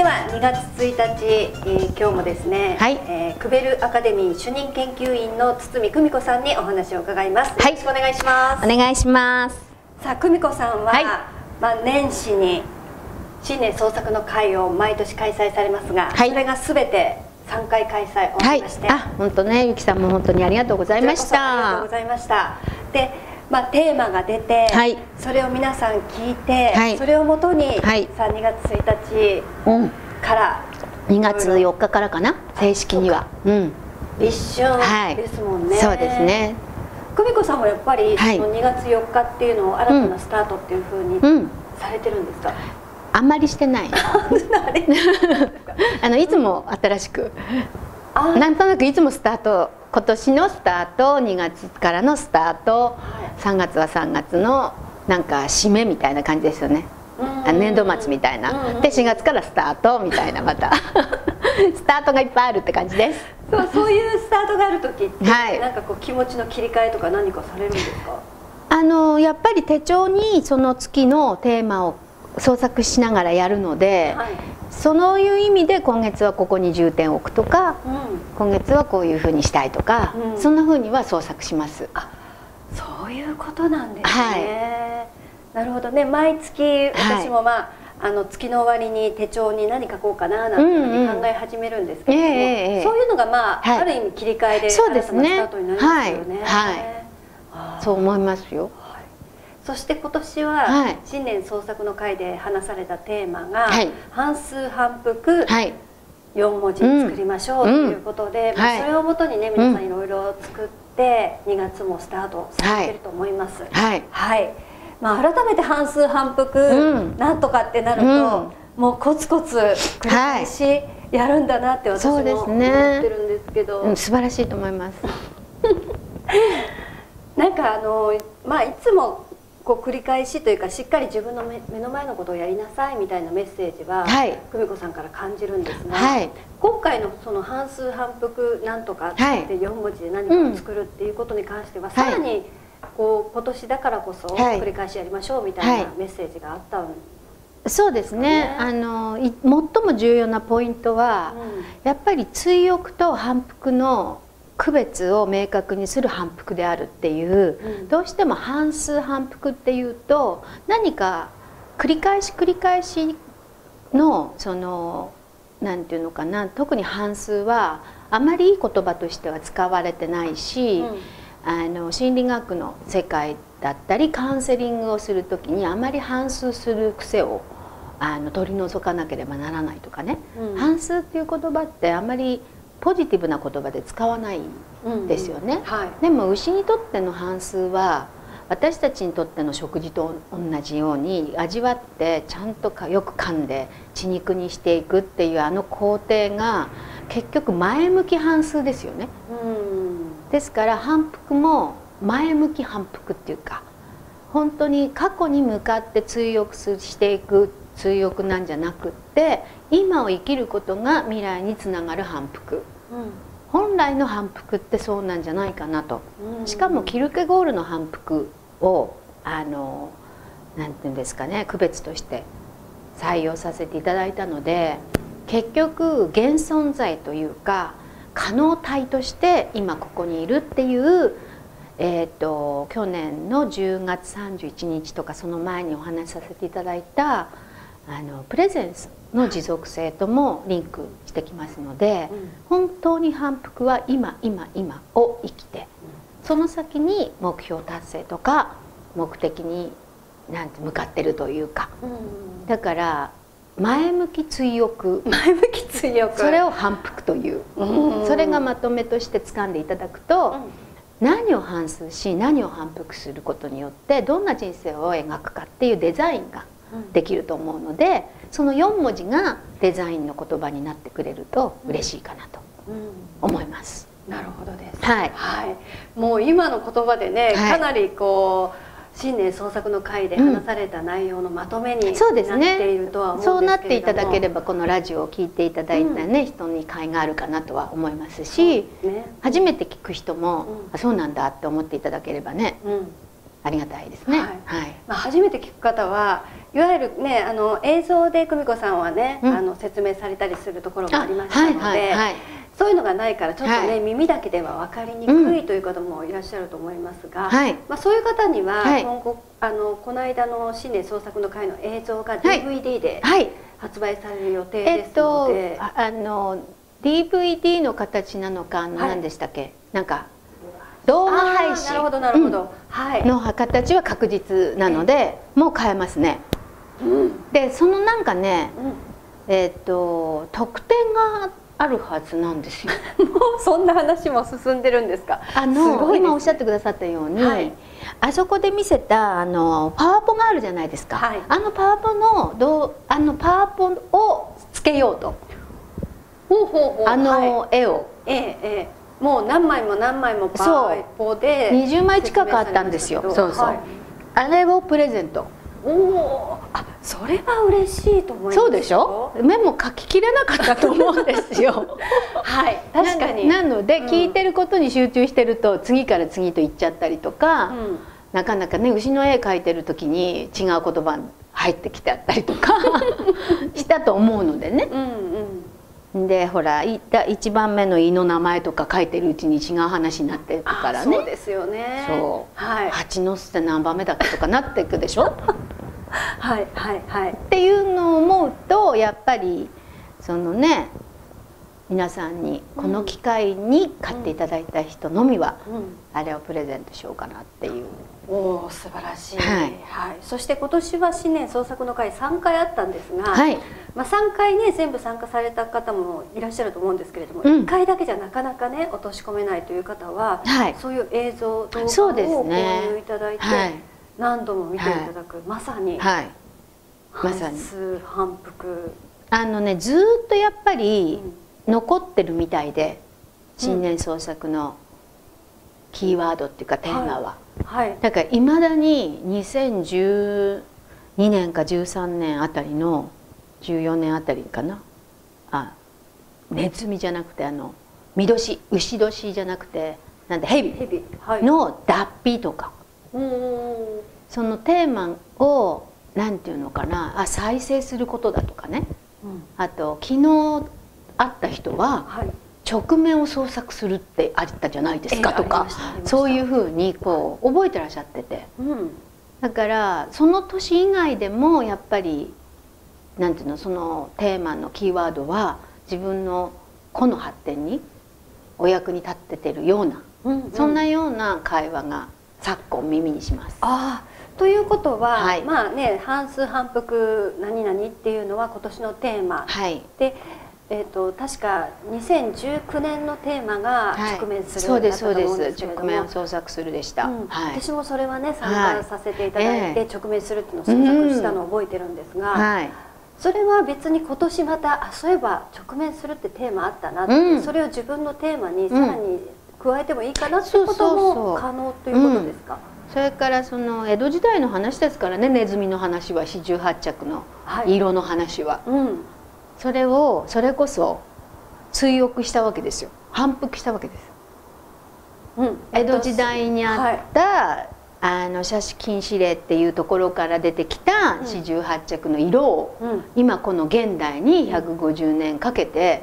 では2月1日、えー、今日もですね、はい、えー、クベルアカデミー主任研究員の堤久美子さんにお話を伺います、はい、よろしくお願いします。お願いします。さあ久美子さんは、はい、まあ年始に新年創作の会を毎年開催されますが、はい、それがすべて3回開催終わりまして、はい、あ本当ねゆきさんも本当にありがとうございました。ありがとうございました。でまあ、テーマが出て、はい、それを皆さん聞いて、はい、それをもとに、はい、さあ2月1日から、うん、2月4日からかな？正式には、うん、一瞬ですもんね、そうですね。久美子さんもやっぱり、その2月4日っていうのを新たなスタートっていうふうにされてるんですか、うんあんまりしてない。あ のいつも新しく。なんとなくいつもスタート今年のスタート2月からのスタート、はい、3月は3月のなんか締めみたいな感じですよね。年度末みたいな。で4月からスタートみたいなまた。スタートがいっぱいあるって感じです。そうそういうスタートがある時って、はい、なんかこう気持ちの切り替えとか何かされるんですか？あのやっぱり手帳にその月のテーマを創作しながらやるので、はい、そういう意味で今月はここに重点を置くとか、うん、今月はこういうふうにしたいとか、うん、そんなふうには創作します。あそういうことなんですね、はい、なるほどね。毎月私もまあ、はい、あの月の終わりに手帳に何書こうかななんていうふうに考え始めるんですけども、うんうんえー、そういうのがまあ、はい、ある意味切り替えでそうですね。スタートになりますよね。はい、はい、そう思いますよ。そして今年は新年創作の会で話されたテーマが、はい、半数反復、はい、4文字作りましょうということで、それをもとにね皆さんいろいろ作って2月もスタートされてると思います。はい、はい、まあ、改めて半数反復、うん、なんとかってなると、うん、もうコツコツ繰り返しやるんだなって私も思ってるんですけど、ね。うん、素晴らしいと思います。なんかあのまあいつもこう繰り返しというかしっかり自分の目の前のことをやりなさいみたいなメッセージは、はい、久美子さんから感じるんですが、はい、今回のその半数反復なんとかって4文字で何かを作るっていうことに関しては、はい、さらにこう今年だからこそ繰り返しやりましょうみたいなメッセージがあったんです、そうですね。あの最も重要なポイントは、うん、やっぱり追憶と反復の区別を明確にする反復であるっていう、うん、どうしても半数反復っていうと何か繰り返し繰り返しのその何て言うのかな特に半数はあまりいい言葉としては使われてないし、うん、あの心理学の世界だったりカウンセリングをする時にあまり半数する癖をあの取り除かなければならないとかね、うん、半数っていう言葉ってあまりポジティブな言葉で使わないんですよね、うん。うんはい、でも牛にとっての半数は私たちにとっての食事と同じように味わってちゃんとかよく噛んで血肉にしていくっていうあの工程が結局前向き半数ですよね、うん、ですから反復も前向き反復っていうか本当に過去に向かって追憶していく追憶なんじゃなくって今を生きることが未来につながる反復、うん、本来の反復ってそうなんじゃないかなと、うん、しかもキルケゴールの反復をあのなんていうんですかね区別として採用させていただいたので結局現存在というか可能体として今ここにいるっていうえーと、去年の10月31日とかその前にお話しさせていただいたあのプレゼンスの持続性ともリンクしてきますので、うん、本当に反復は今今今を生きて、その先に目標達成とか目的になんて向かってるというか、うん、だから前向き追憶。前向き追憶。それを反復という、うん、それがまとめとして掴んでいただくと、何を反数し何を反復することによってどんな人生を描くかっていうデザインができると思うのでその4文字がデザインの言葉になってくれると嬉しいかなと思います。なるほどです、はい、はい、もう今の言葉でね、かなりこう新年創作の会で話された内容のまとめになっているとは思うんですけれども、そうなっていただければこのラジオを聞いていただいたね、うん、人に会があるかなとは思いますし、ね、初めて聞く人も、うん、あそうなんだって思っていただければね、うんありがたいですね。はい。まあ初めて聞く方はいわゆるねあの映像で久美子さんはね、うん、あの説明されたりするところもありましたので。はいはいはい。そういうのがないからちょっとね、はい、耳だけでは分かりにくいという方もいらっしゃると思いますが、はい、まあ、そういう方には今後、あのこの間の新年創作の会の映像が DVD で発売される予定ですので、えっと、あの DVD の形なのか何でしたっけ、なんか動画配信なるほどなるほど、はい、の形は確実なので、もう買えますね。うん、でそのなんかね、うん、えっ、と特典があるはずなんですよ。もうそんな話も進んでるんですか？あの、ね、今おっしゃってくださったように、はい、あそこで見せたあのパワポがあるじゃないですか。はい、あのパワポのどうあのパワポをつけようと。ほうほうほうあの絵を。ええええ。もう何枚も何枚もパワポで20枚近くあったんですよ。そうそう、はい、あれをプレゼント。おおあそれは嬉しいと思いますそうでしょ？メモ書ききれなかったと思うんですよ。はい。確かに。なので、聞いてることに集中してると次から次と言っちゃったりとか、うん、なかなかね牛の絵描いてる時に違う言葉入ってきてあったりとか したと思うのでね、うんうんでほら一番目の胃の名前とか書いてるうちに違う話になっていくからね。そうですよね。そう、はい、蜂の巣って何番目だっけとかなっていくでしょ？はいはいはい。っていうのを思うとやっぱりそのね皆さんにこの機会に買っていただいた人のみは、あれをプレゼントしようかなっていう。おお素晴らしい、はい、はい、そして今年は新年創作の会3回あったんですが、はい、まあ、3回ね全部参加された方もいらっしゃると思うんですけれども、うん、1回だけじゃなかなかね落とし込めないという方は、はい、そういう映像動画を購入いただいて、ね、何度も見ていただく、まさに、はい、まさに。反復。あのねずっとやっぱり残ってるみたいで、新年創作のキーワードっていうかテーマは。はい、だからいまだに2012年か13年あたりの14年あたりかな。あネズミじゃなくてあの見年牛年じゃなくてなんでヘビの脱皮とか、はい、そのテーマをなんていうのかな。あ再生することだとかね、うん、あと昨日会った人は、はい。直面を創作するってあったじゃないですかとか、そういうふうにこう覚えてらっしゃってて、うん、だからその年以外でもやっぱりなんていうのそのテーマのキーワードは自分の個の発展にお役に立っててるような、うんうん、そんなような会話が昨今耳にします。あということは、はい、まあね半数反復何々っていうのは今年のテーマ、はい、でえーと、確か2019年のテーマが直面する、はい、だったと思うんですけれども、直面創作するでした、うん。はい、私もそれはね参加させていただいて、直面するっていうのを創作したのを覚えてるんですが、はい、それは別に今年またあそういえば直面するってテーマあったなって、うん、それを自分のテーマにさらに加えてもいいかなっていうことも可能ということですか、それからその江戸時代の話ですからねネズミの話は四十八着の色の話は。うん。それをそれこそ追憶したわけですよ。反復したわけです、うん、江戸時代にあった、はい、あの写真禁止令っていうところから出てきた四十八着の色を、うん、今この現代に150年かけて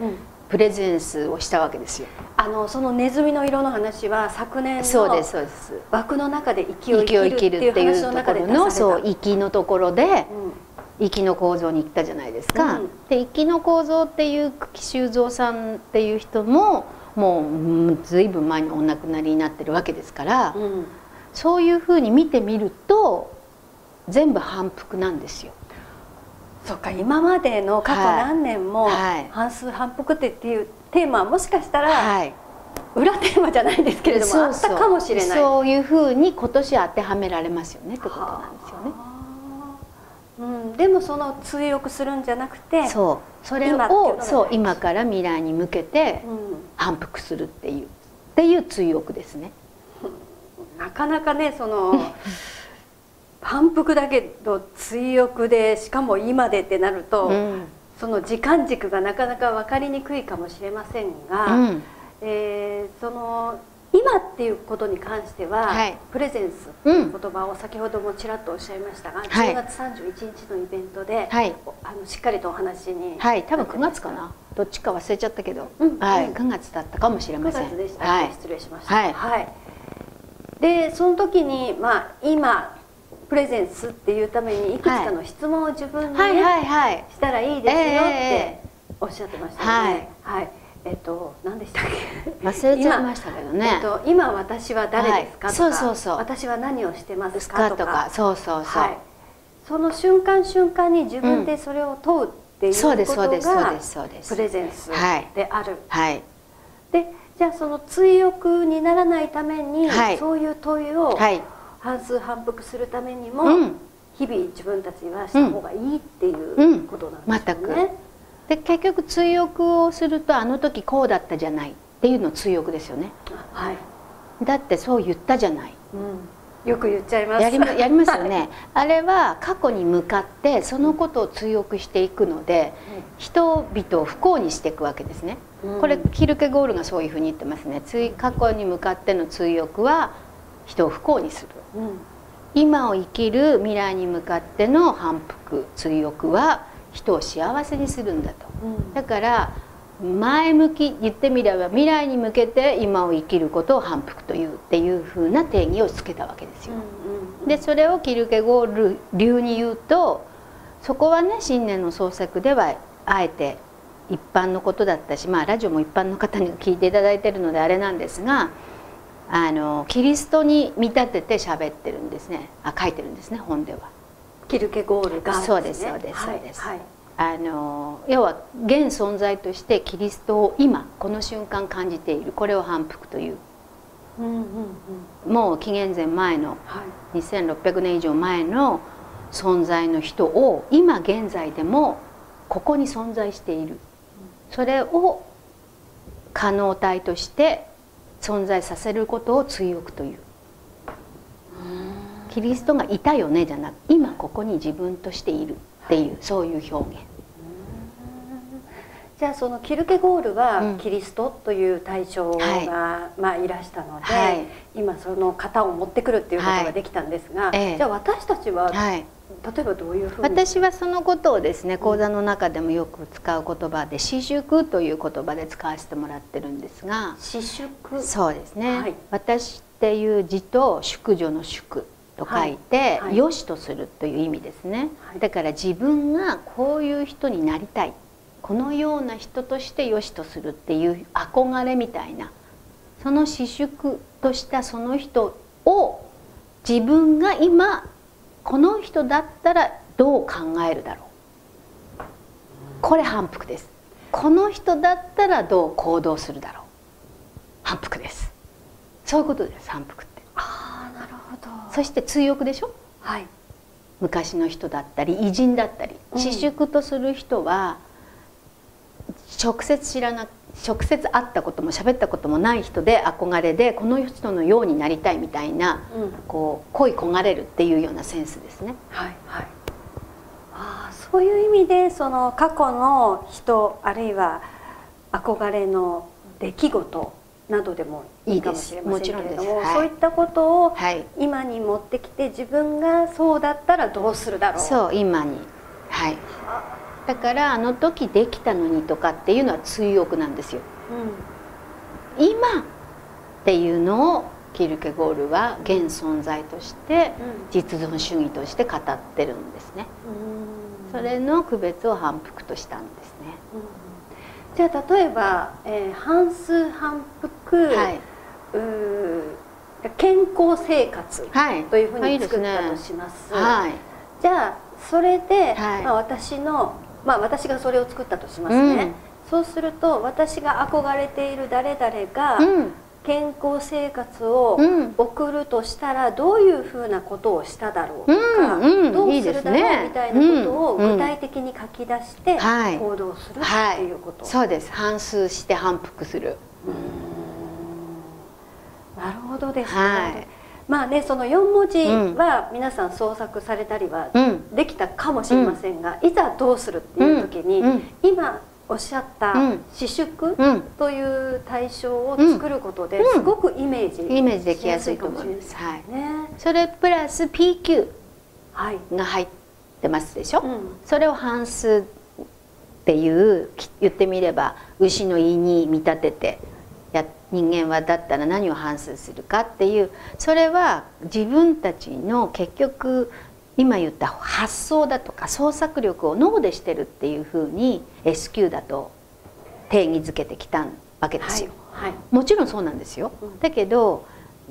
プレゼンスをしたわけですよ。あのそのネズミの色の話は昨年そうですそうです。枠の中で生きを生きるっていう話の中でのそう生きのところで、うん。きの構造に行ったじゃないですか。うん、できの構造っていう久喜修造さんっていう人ももうずいぶん前にお亡くなりになってるわけですから、うん、そういうふうに見てみると全部反復なんですよ。そっか今までの過去何年も半数反復ってっていうテーマはもしかしたら、はい、裏テーマじゃないですけれどもあったかもしれない。そういうふうに今年当てはめられますよねってことなんですよね。うん、でもその追憶するんじゃなくてそう。それをそう今から未来に向けて反復するっていう、っていう追憶ですね。なかなかねその反復だけど追憶でしかも今でってなると、うん、その時間軸がなかなか分かりにくいかもしれませんが、うん、えー、その今っていうことに関しては、はい、プレゼンスという言葉を先ほどもちらっとおっしゃいましたが、はい、10月31日のイベントで、はい、あのしっかりとお話にはい。多分9月かな。どっちか忘れちゃったけど、うん、はい、9月だったかもしれません。9月でした、はい、失礼しました。はい、はい、でその時にまあ今プレゼンスっていうためにいくつかの質問を自分に、ね、はいはいはい、したらいいですよっておっしゃってましたね。はい、はい。えっと何でしたっけ？忘れちゃいましたけどね。えっと今私は誰ですか、はい、そうそうそう。私は何をしてますかとか。そうそうそう、はい。その瞬間瞬間に自分でそれを問うっていうことがプレゼンスである。はい。でじゃあその追憶にならないために、はい、そういう問いを半数反復するためにも、うん、日々自分たちはした方がいいっていうことなんですよね。うんうんで結局追憶をするとあの時こうだったじゃないっていうの追憶ですよね、はい、だってそう言ったじゃない、うん、よく言っちゃいます。やりやりますよね。あれは過去に向かってそのことを追憶していくので、うん、人々を不幸にしていくわけですね、うん、これキルケゴールがそういうふうに言ってますね。過去に向かっての追憶は人を不幸にする、今を生きる未来に向かっての反復追憶は人を幸せにするんだと、うん、だから前向き言ってみれば未来に向けて今を生きることを反復というっていうふうな定義をつけたわけですよ。でそれをキルケゴール流に言うとそこはね新年の創作ではあえて一般のことだったしまあラジオも一般の方に聞いていただいてるのであれなんですがあのキリストに見立てて喋ってるんですね。あ書いてるんですね本では。キルケゴールが、ね、そうですそうですそうです、はいはい、あの要は現存在としてキリストを今この瞬間感じている。これを反復という,、うんうんうん、もう紀元前前の、はい、2600年以上前の存在の人を今現在でもここに存在している。それを可能体として存在させることを追憶という。キリストがいたよねじゃなく今ここに自分としているっていうそういう表現。じゃあそのキルケゴールはキリストという対象が、はい、まあいらしたので、はい、今その型を持ってくるっていうことができたんですが、はい、じゃあ私たちは、例えばどういうふうに？私はそのことをですね講座の中でもよく使う言葉で「私淑」という言葉で使わせてもらってるんですが私淑そうですね、私っていう字と淑女の淑と書いて、はい、よしとするという意味ですね、はい、だから自分がこういう人になりたいこのような人としてよしとするっていう憧れみたいなその私淑としたその人を自分が今この人だったらどう考えるだろう。これ反復です。この人だったらどう行動するだろう。反復です。そういうことです反復そして追憶でしょ、はい、昔の人だったり偉人だったり私淑とする人は直接知らな直接会ったことも喋ったこともない人で憧れでこの人のようになりたいみたいな、うん、こう恋焦がれるっていうようなセンスですね。はいはい、あそういう意味でその過去の人あるいは憧れの出来事などでもいいかもしれませんけれども、はい、そういったことを今に持ってきて自分がそうだったらどうするだろう。そう今に。はいだからあの時できたのにとかっていうのは追憶なんですよ、うん、今っていうのをキルケゴールは現存在として実存主義として語ってるんですね、うん、それの区別を反復としたんですね、うん。じゃあ例えば、えー、半数反復、はい、健康生活というふうに作ったとします。はい、じゃあそれで、はい、まあ、私の、まあ、私がそれを作ったとしますね。うん、そうすると私が憧れている誰々が、うん。健康生活を送るとしたらどういうふうなことをしただろうとか、うんうん、どうするだろうみたいなことを具体的に書き出して行動するっていうこと、はい、そうです。反数して反復する。なるほどですね、はい、まあねその4文字は皆さん創作されたりはできたかもしれませんが、うん、いざどうするっていう時に、うん、今おっしゃった私縮という対象を作ることですごくイメージ、イメージできやすいと思います。はい、ね、それプラス PQ が入ってますでしょ？うん、それを半数っていう言ってみれば牛の胃に見立ててや人間はだったら何を反数するかっていうそれは自分たちの結局今言った発想だとか創作力を脳でしてるっていうふうに S q だと定義づけてきたわけですよ。はいはい、もちろんそうなんですよ。うん、だけど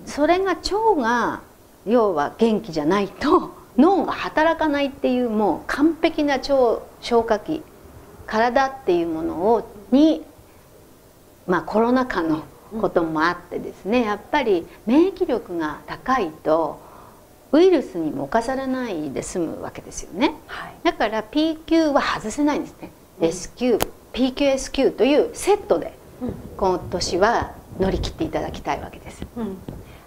それが腸が要は元気じゃないと 脳が働かないっていうもう完璧な腸消化器体っていうものをにまあコロナ禍のこともあってですねやっぱり免疫力が高いとウイルスにも侵されないで済むわけですよね、はい、だから PQ は外せないんですね、うん、SQPQSQ というセットで今年は乗り切っていただきたいわけです、うん、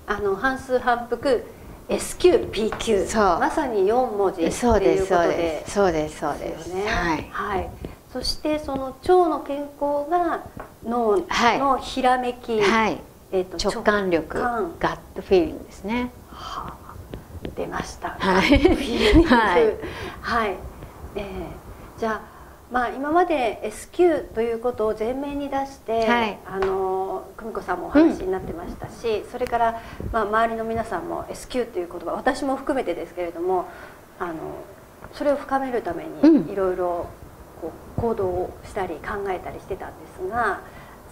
あの半数反復 SQPQ そう。まさに4文字そうですそうですそうですそうです、ね、はい、はい、そしてその腸の健康が脳のひらめき、はい、えーと、直感力ガットフィーリングですね。はあ出ました。はい。はい。はい。えー、じゃあ。まあ、今まで S q ということを前面に出して、はい、あの久美子さんもお話になってましたし、うん、それから、まあ、周りの皆さんも S q という言葉私も含めてですけれどもあのそれを深めるためにいろいろ行動をしたり考えたりしてたんですが。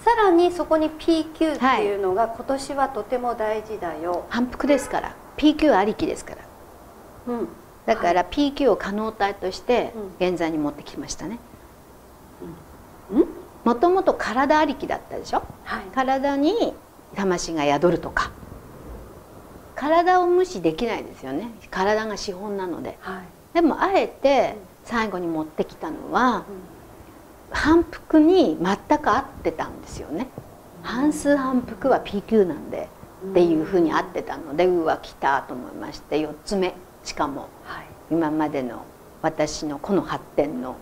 さらにそこに PQ っていうのが今年はとても大事だよ、はい、反復ですから。PQ ありきですから、うん、だから PQ を可能体として現在に持ってきましたね、もともと体ありきだったでしょ、はい、体に魂が宿るとか。体を無視できないですよね。体が資本なので、はい、でもあえて最後に持ってきたのは、うん、反復に全く合ってたんですよね。半数反復は PQ なんでっていうふうに合ってたのでうわ来たと思いまして4つ目。しかも、今までの私のこの発展の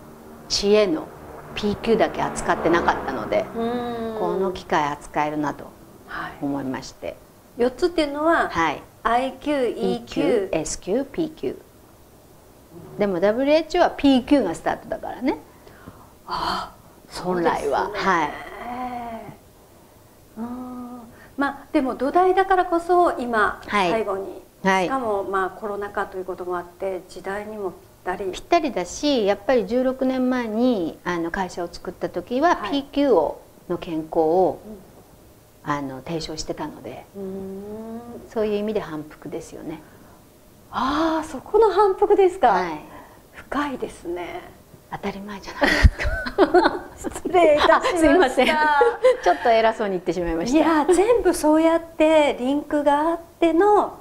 知恵の PQ だけ扱ってなかったのでこの機会扱えるなと思いまして、はい、4つっていうのは、はい、IQEQSQPQ でも WHO は PQ がスタートだからね。ああ本来は、ね、はい。まあでも土台だからこそ今、最後に、はい、しかもまあコロナ禍ということもあって時代にもぴったり。ぴったりだしやっぱり16年前にあの会社を作った時は PQ をの健康を、あの提唱してたので。そういう意味で反復ですよねああそこの反復ですか、はい、深いですね。当たり前じゃないですか。失礼いたしすいません。ちょっと偉そうに言ってしまいました。いや全部そうやってリンクがあっての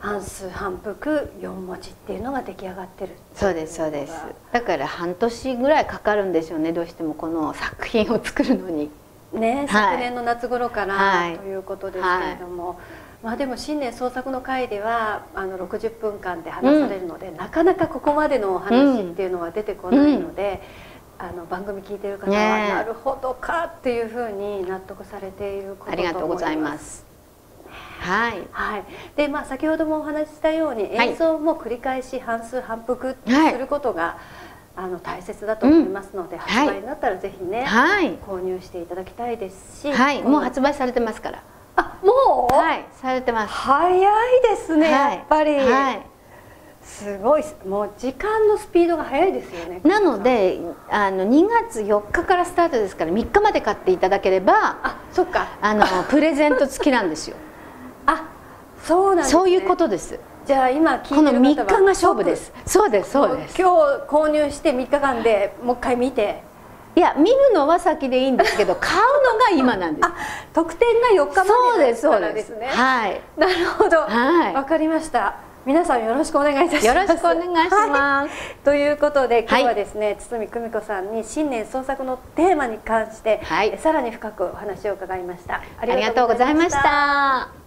半数反復4文字っていうのが出来上がってる。そうですそうです。だから半年ぐらいかかるんですよね。どうしてもこの作品を作るのに。ね、昨年の夏頃から、はい、ということですけれども、はいまあ、でも新年創作の会ではあの60分間で話されるので、うん、なかなかここまでのお話っていうのは出てこないので、うん、あの番組聞いてる方は、なるほどかっていうふうに納得されていることありがとうございます。はい、はい、でまあ先ほどもお話ししたように映像も繰り返し半数反復することが、はい。あの大切だと思いますので、うん、発売になったらぜひね、はい、購入していただきたいですし、はい、もう発売されてますから。あもう？はいされてます。早いですね、はい、やっぱり、はい、すごい。もう時間のスピードが速いですよねなのであの2月4日からスタートですから3日まで買っていただければあそっか。あのプレゼント付きなんですよ。あそうなんです、ね、そういうことです。じゃあ今聞いてるこの3日が勝負です。そうですそうです。今日購入して3日間でもう一回見ていや見るのは先でいいんですけど 買うのが今なんです。特典が4日までですからですねはい。なるほど。わ、はい、かりました。皆さんよろしくお願いいたします。よろしくお願いします、はい、ということで今日はですね、はい、堤久美子さんに新年創作のテーマに関して、はい、さらに深くお話を伺いました。ありがとうございました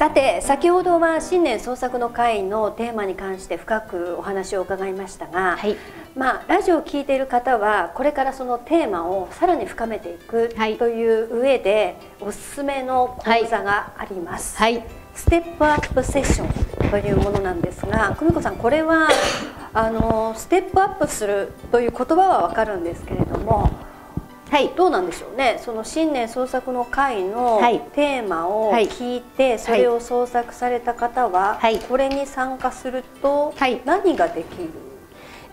さて先ほどは新年創作の会のテーマに関して深くお話を伺いましたが、はい、まあ、ラジオを聴いている方はこれからそのテーマをさらに深めていくという上で、おすすめの講座があります。はい、ステップアップセッションというものなんですが久美子さんこれはあのステップアップするという言葉は分かるんですけれどもはい、どうなんでしょうね。その新年創作の会のテーマを聞いて、それを創作された方は、はい、これに参加すると何ができる、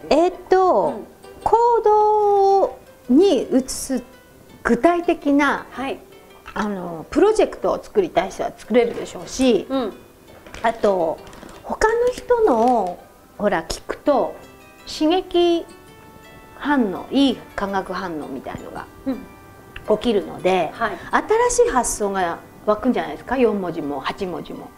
えー、っと、うん、行動に移す具体的な、はい、あのプロジェクトを作りたい人は作れるでしょうし、うん、あと他の人のほら聞くと刺激反応いい化学反応みたいのが起きるので、はい、新しい発想が湧くんじゃないですか？4文字も8文字も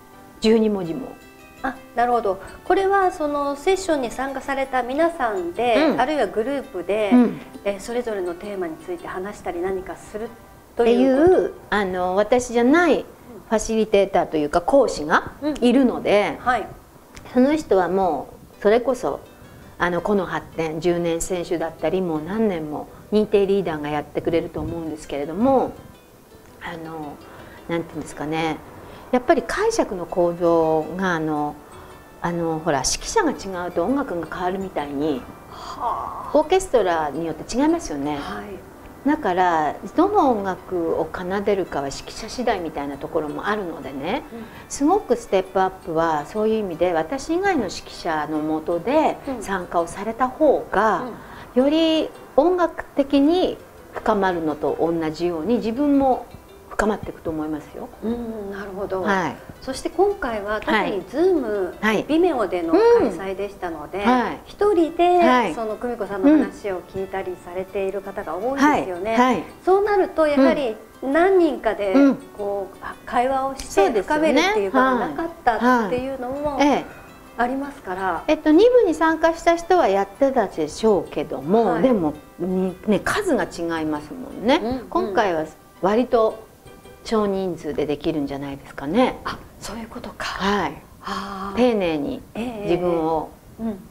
12文字も。あなるほど。これはそのセッションに参加された皆さんで、うん、あるいはグループで、うん、えそれぞれのテーマについて話したり何かするというあの私じゃないファシリテーターというか講師がいるので、うんはい、その人はもうそれこそあのこの発展10年選手だったりもう何年も認定リーダーがやってくれると思うんですけれどもあのなんていうんですかね。やっぱり解釈の構造があのあのほら指揮者が違うと音楽が変わるみたいにオーケストラによって違いますよね。はいだからどの音楽を奏でるかは指揮者次第みたいなところもあるのでね、すごくステップアップはそういう意味で私以外の指揮者のもとで参加をされた方が、より音楽的に深まるのと同じように自分も深まっていくと思いますよ。うん、なるほど。はい。そして今回は特にズーム、はい、ビメオでの開催でしたので、一、はい、人で、はい、その久美子さんの話を聞いたりされている方が多いですよね。はい、そうなるとやはり何人かでこう、会話をして深めるっていうことがなかったっていうのも。ありますから、えっと、2部に参加した人はやってたでしょうけども、でも、ね、数が違いますもんね、うんうん、今回は割と少人数でできるんじゃないですかね。あそういうことか、はい、丁寧に自分を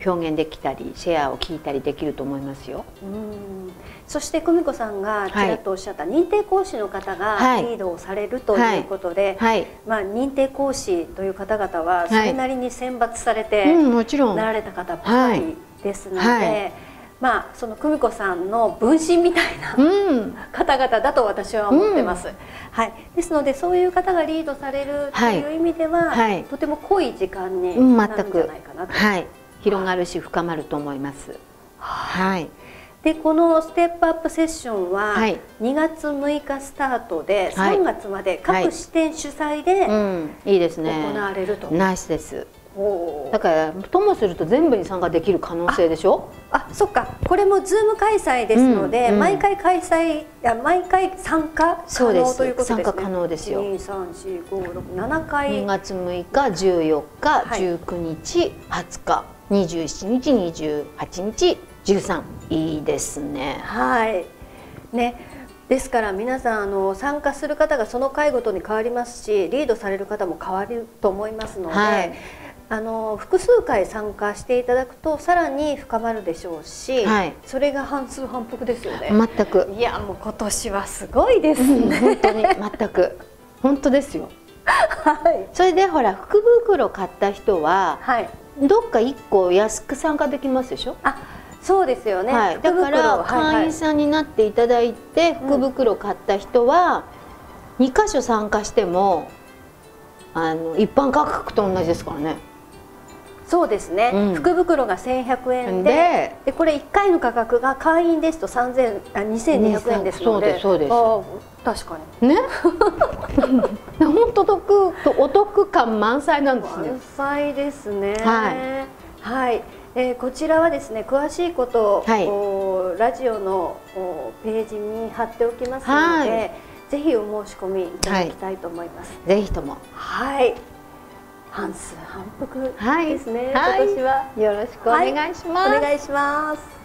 表現できたり、シェアを聞いたりできると思いますよ。うん。そして久美子さんがちらっとおっしゃった認定講師の方がリードをされるということで、はい、まあ、認定講師という方々はそれなりに選抜されてなられた方ばかりですので。まあ、その久美子さんの分身みたいな、うん、方々だと私は思ってます、うん、はい、ですのでそういう方がリードされるという意味では、はい、とても濃い時間になるんじゃないかなと、はい、広がるし深まると思います。はい、でこのステップアップセッションは2月6日スタートで3月まで各支店主催で行われると、ナイスです。だからともすると全部に参加できる可能性でしょ？あそっか。これもズーム開催ですので、うん。うん、毎回開催や毎回参加可能ということですね。参加可能ですよ。二三四五六七回。2月6日14日、はい、19日20日27日28日13いいですね。はい。ね。ですから皆さんあの参加する方がその回ごとに変わりますしリードされる方も変わると思いますので、はいあの複数回参加していただくとさらに深まるでしょうし、はい、それが半数反復ですよね。全く。いやもう今年はすごいですね、本当に全く。本当ですよ。はい。それでほら福袋買った人は、はい、どっか1個安く参加できますでしょ？あそうですよね、はい、だから会員さんになっていただいて、福袋買った人は2箇所参加してもあの一般価格と同じですからねそうですね、うん、福袋が1100円ででこれ1回の価格が会員ですと3000あ2200円ですので。そうです確かに。ね？本当得お得感満載なんですね。満載ですね。はい、はい。えー、こちらはですね詳しいことを、はい、ラジオのページに貼っておきますので、はい、ぜひお申し込みいただきたいと思います、はい、ぜひとも。はい半数反復ですね、はい、今年は。よろしくお願いします、お願いします